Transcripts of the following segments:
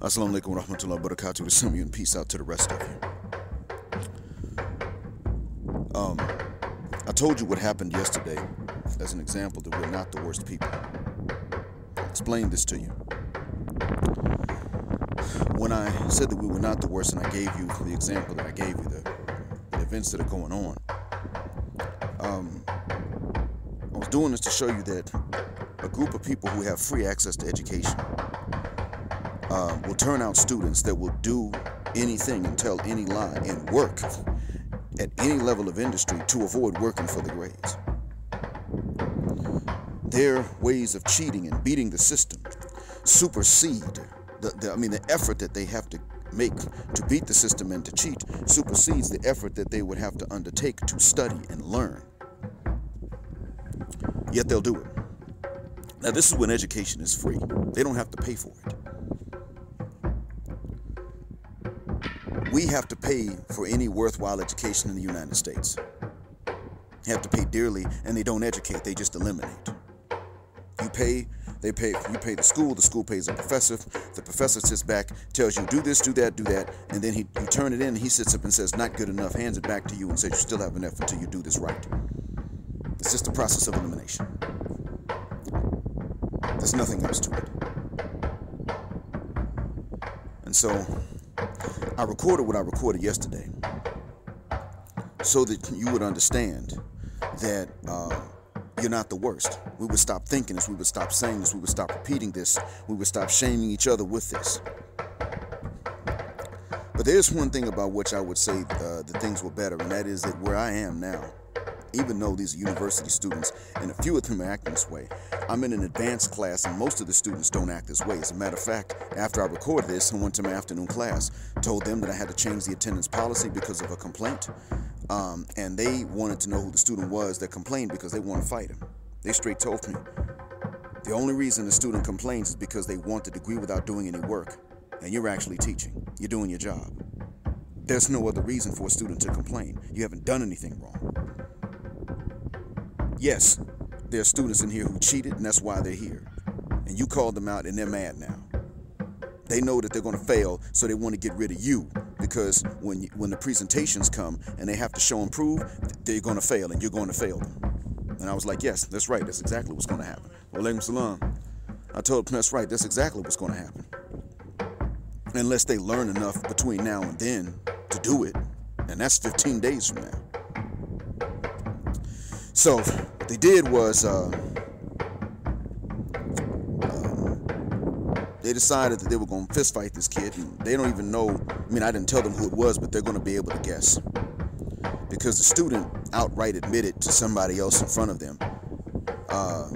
Assalamu alaikum wa rahmatullahi wa barakatuh to some of you and peace out to the rest of you. Um, I told you what happened yesterday as an example that we're not the worst people. I this to you. When I said that we were not the worst and I gave you the example that I gave you, the, the events that are going on, um, I was doing this to show you that a group of people who have free access to education uh, will turn out students that will do anything and tell any lie and work at any level of industry to avoid working for the grades. Their ways of cheating and beating the system supersede the, the, I mean the effort that they have to make to beat the system and to cheat supersedes the effort that they would have to undertake to study and learn. Yet they'll do it. Now this is when education is free. They don't have to pay for it. We have to pay for any worthwhile education in the United States. You have to pay dearly, and they don't educate; they just eliminate. You pay, they pay. You pay the school. The school pays the professor. The professor sits back, tells you do this, do that, do that, and then he you turn it in. And he sits up and says not good enough, hands it back to you, and says you still have enough until you do this right. It's just a process of elimination. There's nothing else to it. And so I recorded what I recorded yesterday so that you would understand that uh, you're not the worst. We would stop thinking this, we would stop saying this, we would stop repeating this, we would stop shaming each other with this. But there's one thing about which I would say uh, that things were better, and that is that where I am now, even though these are university students and a few of them are acting this way, I'm in an advanced class and most of the students don't act this way. As a matter of fact, after I recorded this and went to my afternoon class, told them that I had to change the attendance policy because of a complaint. Um, and they wanted to know who the student was that complained because they want to fight him. They straight told me the only reason the student complains is because they want the degree without doing any work. And you're actually teaching, you're doing your job. There's no other reason for a student to complain. You haven't done anything wrong. Yes, there are students in here who cheated, and that's why they're here. And you called them out, and they're mad now. They know that they're going to fail, so they want to get rid of you because when when the presentations come and they have to show and prove, they're going to fail, and you're going to fail them. And I was like, yes, that's right. That's exactly what's going to happen. Walaikum salam. I told them, that's right. That's exactly what's going to happen. Unless they learn enough between now and then to do it, and that's 15 days from now. So what they did was uh, uh, they decided that they were going to fist fight this kid, and they don't even know. I mean, I didn't tell them who it was, but they're going to be able to guess because the student outright admitted to somebody else in front of them, uh,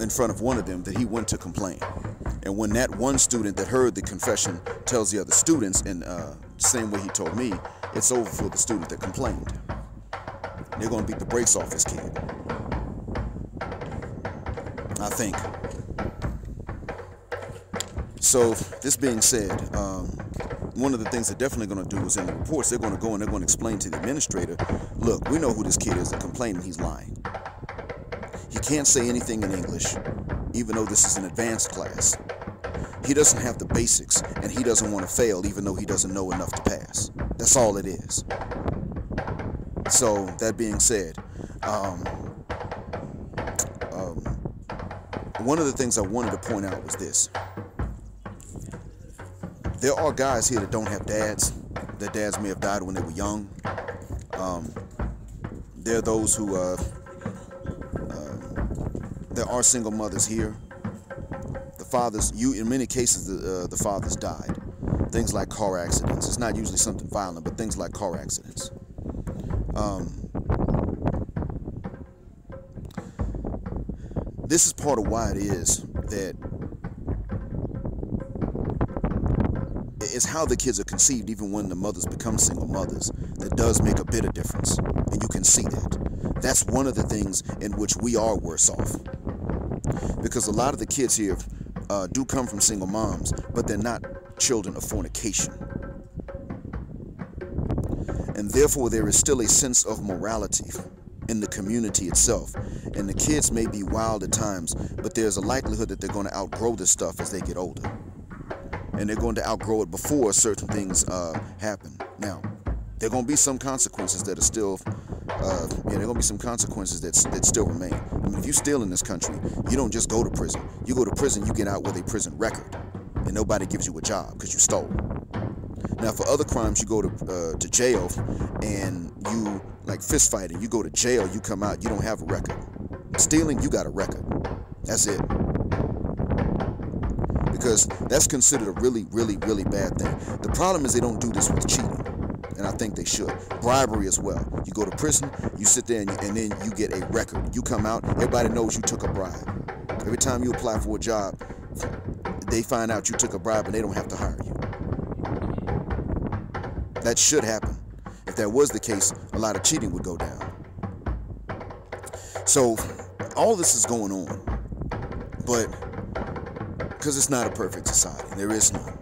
in front of one of them, that he went to complain. And when that one student that heard the confession tells the other students, in uh, the same way he told me, it's over for the student that complained. They're going to beat the brakes off this kid. I think. So, this being said, um, one of the things they're definitely going to do is in the reports, they're going to go and they're going to explain to the administrator look, we know who this kid is that complaining he's lying. He can't say anything in English, even though this is an advanced class. He doesn't have the basics, and he doesn't want to fail, even though he doesn't know enough to pass. That's all it is. So, that being said, um, um, one of the things I wanted to point out was this. There are guys here that don't have dads. Their dads may have died when they were young. Um, there are those who, uh, uh, there are single mothers here. The fathers, you in many cases, the, uh, the fathers died. Things like car accidents. It's not usually something violent, but things like car accidents. Um, this is part of why it is that it's how the kids are conceived, even when the mothers become single mothers, that does make a bit of difference. And you can see that. That's one of the things in which we are worse off. Because a lot of the kids here uh, do come from single moms, but they're not children of fornication and therefore there is still a sense of morality in the community itself. And the kids may be wild at times, but there's a likelihood that they're going to outgrow this stuff as they get older. and they're going to outgrow it before certain things uh, happen. Now, there are going to be some consequences that are still, uh, yeah, there are going to be some consequences that, that still remain. I mean, if you steal in this country, you don't just go to prison. You go to prison, you get out with a prison record, and nobody gives you a job because you stole. Now, for other crimes, you go to uh, to jail, and you like fist fighting. You go to jail, you come out, you don't have a record. Stealing, you got a record. That's it. Because that's considered a really, really, really bad thing. The problem is they don't do this with cheating and I think they should. Bribery as well. You go to prison, you sit there, and, and, then you get a record. You come out, everybody knows you took a bribe. Every time you apply for a job, they find out you took a bribe and they don't have to hire you. That should happen. If that was the case, a lot of cheating would go down. So, all this is going on, but because it's not a perfect society, there is none.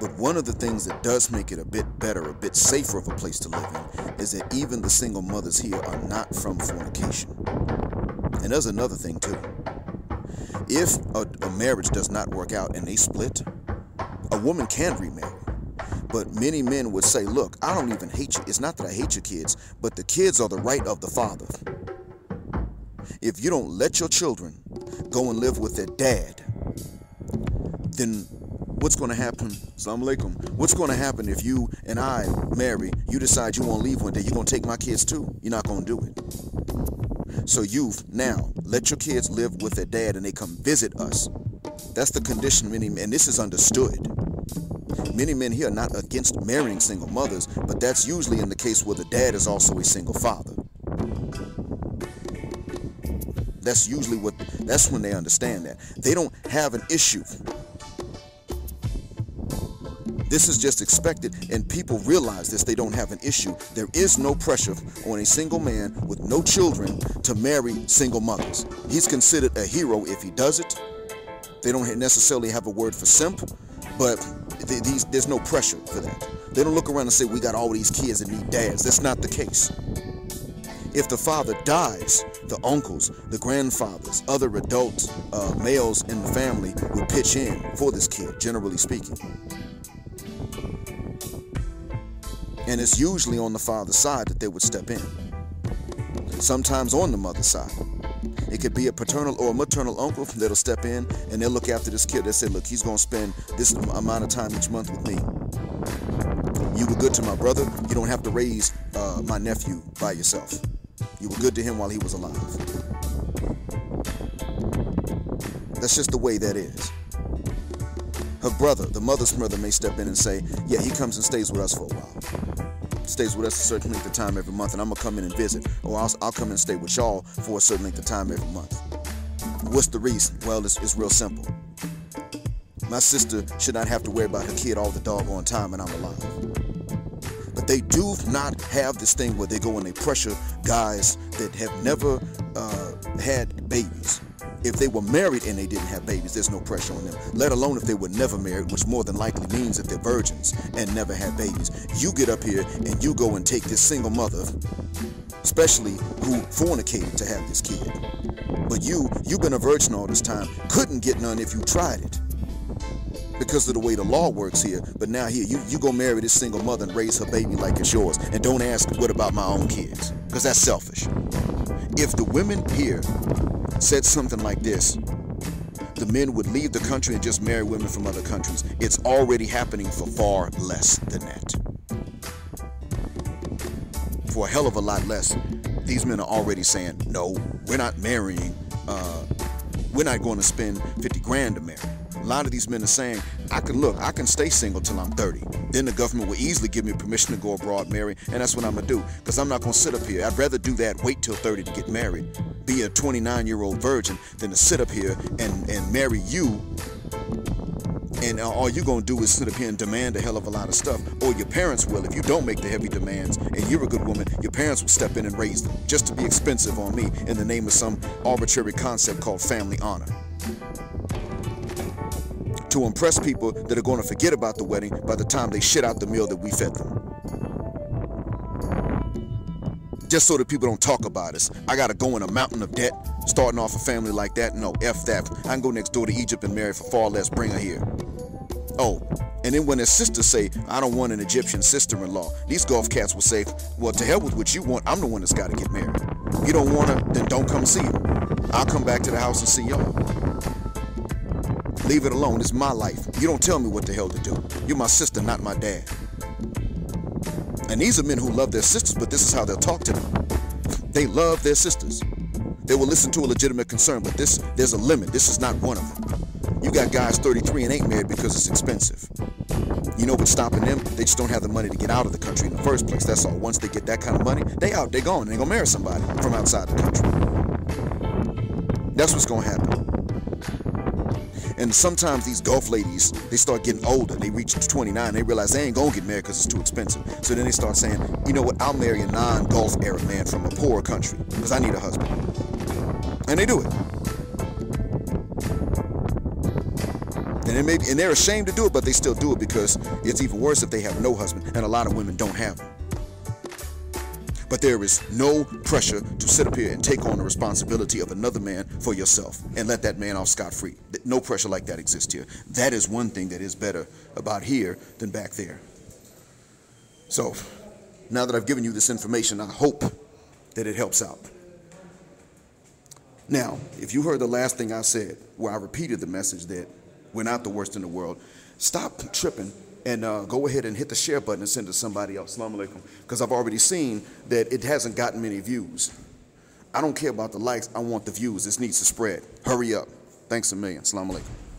But one of the things that does make it a bit better, a bit safer of a place to live in, is that even the single mothers here are not from fornication. And there's another thing too. If a, a marriage does not work out and they split, a woman can remarry. But many men would say, look, I don't even hate you. It's not that I hate your kids, but the kids are the right of the father. If you don't let your children go and live with their dad, then what's going to happen? Assalamu alaikum. What's going to happen if you and I marry? You decide you want to leave one day. You're going to take my kids too. You're not going to do it. So you've now let your kids live with their dad and they come visit us. That's the condition many and this is understood. Many men here are not against marrying single mothers, but that's usually in the case where the dad is also a single father. That's usually what that's when they understand that. They don't have an issue this is just expected, and people realize this. They don't have an issue. There is no pressure on a single man with no children to marry single mothers. He's considered a hero if he does it. They don't necessarily have a word for simp, but these, there's no pressure for that. They don't look around and say, we got all these kids and need dads. That's not the case. If the father dies, the uncles, the grandfathers, other adult uh, males in the family will pitch in for this kid, generally speaking. And it's usually on the father's side that they would step in. Sometimes on the mother's side. It could be a paternal or a maternal uncle that'll step in and they'll look after this kid. They say, look, he's going to spend this amount of time each month with me. You were good to my brother. You don't have to raise uh, my nephew by yourself. You were good to him while he was alive. That's just the way that is. Her brother, the mother's brother, may step in and say, yeah, he comes and stays with us for a while. Stays with us a certain length of time every month, and I'm to come in and visit. Or I'll, I'll come and stay with y'all for a certain length of time every month. What's the reason? Well, it's, it's real simple. My sister should not have to worry about her kid all the doggone time and I'm alive. But they do not have this thing where they go and they pressure guys that have never uh, had babies if they were married and they didn't have babies, there's no pressure on them. Let alone if they were never married, which more than likely means that they're virgins and never had babies. You get up here and you go and take this single mother, especially who fornicated to have this kid. But you, you've been a virgin all this time, couldn't get none if you tried it because of the way the law works here. But now here, you, you go marry this single mother and raise her baby like it's yours. And don't ask, what about my own kids? Because that's selfish. If the women here said something like this, the men would leave the country and just marry women from other countries. It's already happening for far less than that. For a hell of a lot less, these men are already saying, no, we're not marrying, uh, we're not going to spend 50 grand to marry. A lot of these men are saying, I can look, I can stay single till I'm 30. Then the government will easily give me permission to go abroad, marry, and that's what I'm gonna do. Because I'm not gonna sit up here. I'd rather do that, wait till 30 to get married, be a 29 year old virgin, than to sit up here and, and marry you and all you're to do is sit up here and demand a hell of a lot of stuff. Or your parents will. If you don't make the heavy demands and you're a good woman, your parents will step in and raise them just to be expensive on me in the name of some arbitrary concept called family honor to impress people that are going to forget about the wedding by the time they shit out the meal that we fed them. Just so that people don't talk about us. I gotta go in a mountain of debt, starting off a family like that. No, F that. I can go next door to Egypt and marry for far less, bring her here. Oh, and then when their sisters say, I don't want an Egyptian sister in law, these Gulf cats will say, Well, to hell with what you want, I'm the one that's got to get married. You don't want her, then don't come see her. I'll come back to the house and see y'all. Leave it alone, it's my life. You don't tell me what the hell to do. You're my sister, not my dad. And these are men who love their sisters, but this is how they'll talk to them. They love their sisters. They will listen to a legitimate concern, but this there's a limit. This is not one of them. You got guys 33 and ain't married because it's expensive. You know what's stopping them? They just don't have the money to get out of the country in the first place. That's all. Once they get that kind of money, they out, they gone. They gonna marry somebody from outside the country. That's what's gonna happen. And sometimes these Gulf ladies, they start getting older. They reach 29, they realize they ain't gonna get married because it's too expensive. So then they start saying, you know what, I'll marry a non-Gulf Arab man from a poor country because I need a husband. And they do it. And, they may and they're ashamed to do it, but they still do it because it's even worse if they have no husband, and a lot of women don't have one. But there is no pressure to sit up here and take on the responsibility of another man for yourself and let that man off scot free. No pressure like that exists here. That is one thing that is better about here than back there. So, now that I've given you this information, I hope that it helps out. Now, if you heard the last thing I said, where I repeated the message that we're not the worst in the world. Stop tripping and uh, go ahead and hit the share button and send it to somebody else. Alaikum. Because I've already seen that it hasn't gotten many views. I don't care about the likes. I want the views. This needs to spread. Hurry up. Thanks a million. Assalamu alaikum.